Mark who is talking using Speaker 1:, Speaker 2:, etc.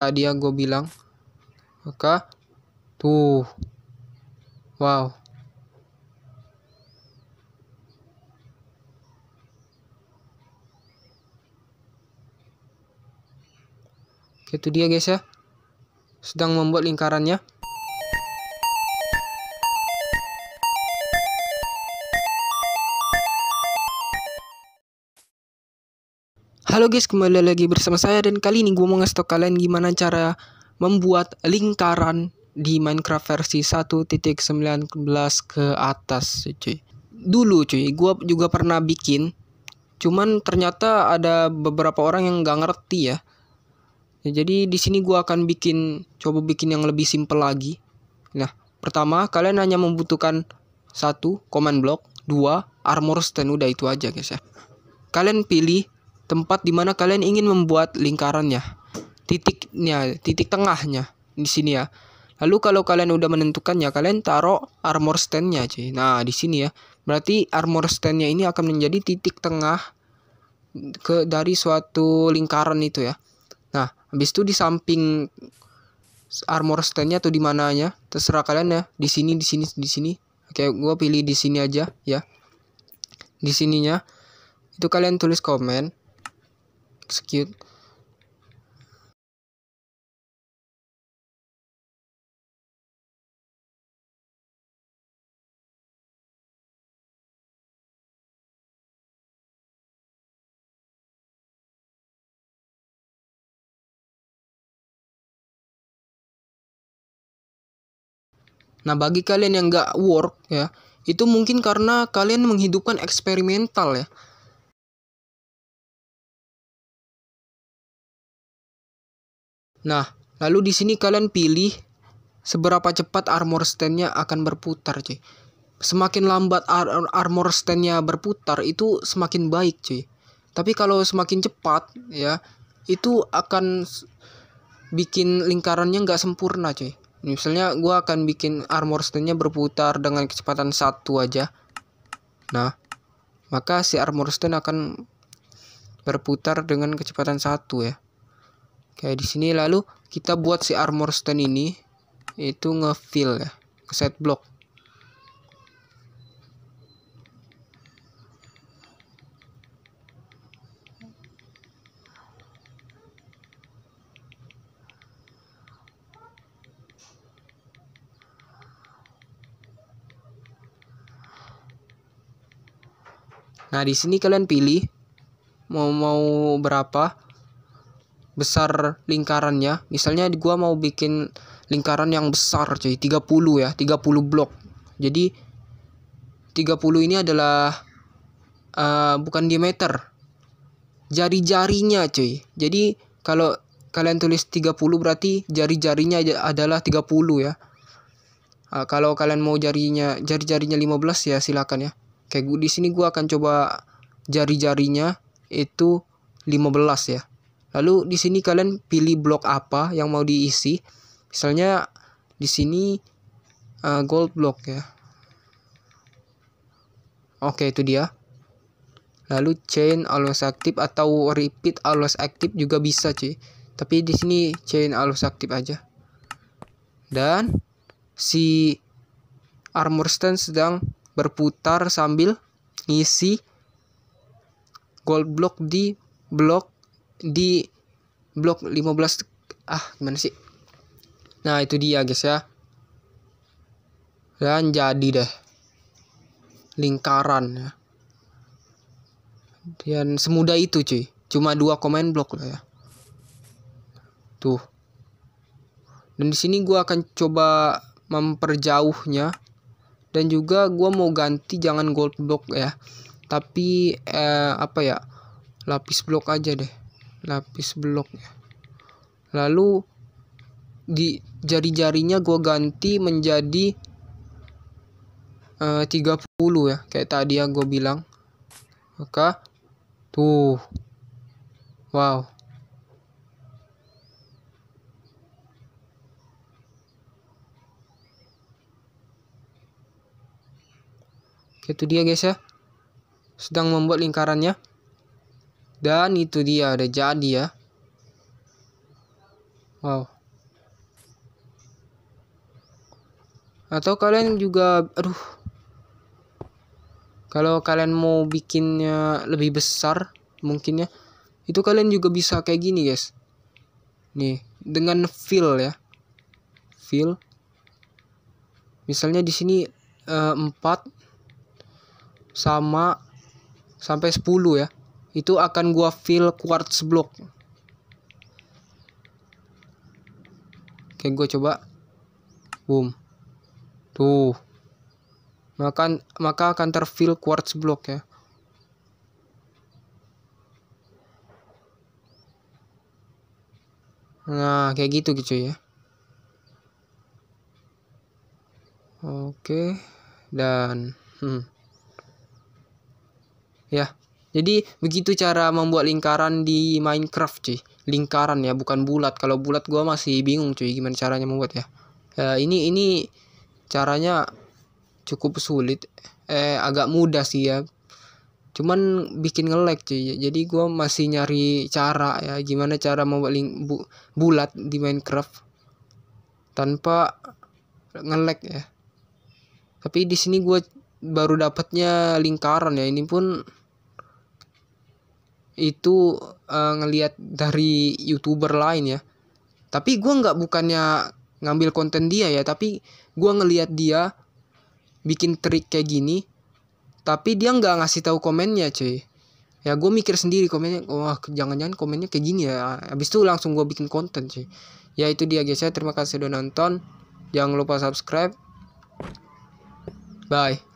Speaker 1: tadi yang gue bilang. Maka tuh wow. Itu dia guys ya. Sedang membuat lingkarannya Halo guys, kembali lagi bersama saya dan kali ini gue mau ngasih tau kalian gimana cara membuat lingkaran di Minecraft versi 1.19 ke atas cuy. Dulu cuy, gue juga pernah bikin, cuman ternyata ada beberapa orang yang nggak ngerti ya. ya jadi di sini gue akan bikin, coba bikin yang lebih simple lagi. Nah, pertama kalian hanya membutuhkan satu command block, dua armor stand udah itu aja guys ya. Kalian pilih tempat di mana kalian ingin membuat lingkarannya. Titiknya, titik tengahnya di sini ya. Lalu kalau kalian udah menentukannya, kalian taruh armor standnya cuy. Nah di sini ya, berarti armor standnya ini akan menjadi titik tengah ke dari suatu lingkaran itu ya. Nah habis itu di samping armor standnya atau di mananya, terserah kalian ya. Di sini, di sini, di sini. Oke, gue pilih di sini aja ya. Di sininya itu kalian tulis komen execute Nah, bagi kalian yang nggak work ya, itu mungkin karena kalian menghidupkan eksperimental ya. Nah, lalu di sini kalian pilih seberapa cepat armor standnya akan berputar, cuy. Semakin lambat ar armor standnya berputar itu semakin baik, cuy. Tapi kalau semakin cepat, ya itu akan bikin lingkarannya nggak sempurna, cuy. Misalnya gue akan bikin armor standnya berputar dengan kecepatan satu aja. Nah, maka si armor stand akan berputar dengan kecepatan satu ya kayak di sini lalu kita buat si armor stand ini itu ngefill ya ke set block. Nah, di sini kalian pilih mau mau berapa besar lingkarannya. Misalnya gua mau bikin lingkaran yang besar cuy 30 ya 30 blok. Jadi 30 ini adalah uh, bukan diameter jari-jarinya cuy. Jadi kalau kalian tulis 30 berarti jari-jarinya adalah 30 ya. Uh, kalau kalian mau jarinya jari-jarinya 15 ya silakan ya. Kayak gue di sini gua akan coba jari-jarinya itu 15 ya Lalu di sini kalian pilih blok apa yang mau diisi. Misalnya di sini uh, gold block ya. Oke, itu dia. Lalu chain always active atau repeat always active juga bisa, cuy. Tapi di sini chain always active aja. Dan si armor stand sedang berputar sambil ngisi gold block di blok di blok 15 ah gimana sih? Nah itu dia guys ya. Dan jadi deh lingkaran ya. Dan semudah itu cuy. Cuma dua komen blok lah ya. Tuh. Dan di sini gua akan coba memperjauhnya. Dan juga gua mau ganti jangan gold block ya. Tapi eh, apa ya lapis blok aja deh lapis blok. Lalu di jari-jarinya gue ganti menjadi uh, 30 ya kayak tadi yang gue bilang. Maka tuh wow. Oke, itu dia guys ya. Sedang membuat lingkarannya dan itu dia ada jadi ya. wow. Atau kalian juga aduh. Kalau kalian mau bikinnya lebih besar mungkin ya. Itu kalian juga bisa kayak gini guys. Nih dengan fill ya. Fill misalnya di sini uh, 4 sama sampai 10 ya itu akan gua fill quartz block. Oke gua coba. Boom. Tuh. Maka maka akan terfill quartz block ya. Nah kayak gitu gitu ya. Oke dan hmm. ya jadi begitu cara membuat lingkaran di Minecraft cuy. Lingkaran ya bukan bulat. Kalau bulat gua masih bingung cuy gimana caranya membuat ya, ya ini ini caranya cukup sulit. Eh agak mudah sih ya. Cuman bikin ngelek cuy. Jadi gue masih nyari cara ya gimana cara membuat link bu, bulat di Minecraft tanpa ngelek ya. Tapi di sini gue baru dapatnya lingkaran ya. Ini pun itu uh, ngelihat dari youtuber lain ya. Tapi gue nggak bukannya ngambil konten dia ya tapi gue ngelihat dia bikin trik kayak gini tapi dia nggak ngasih tahu komennya cuy. Ya gue mikir sendiri komennya wah jangan-jangan komennya kayak gini ya. Habis itu langsung gue bikin konten cuy. Ya itu dia guys. Ya terima kasih udah nonton. Jangan lupa subscribe. Bye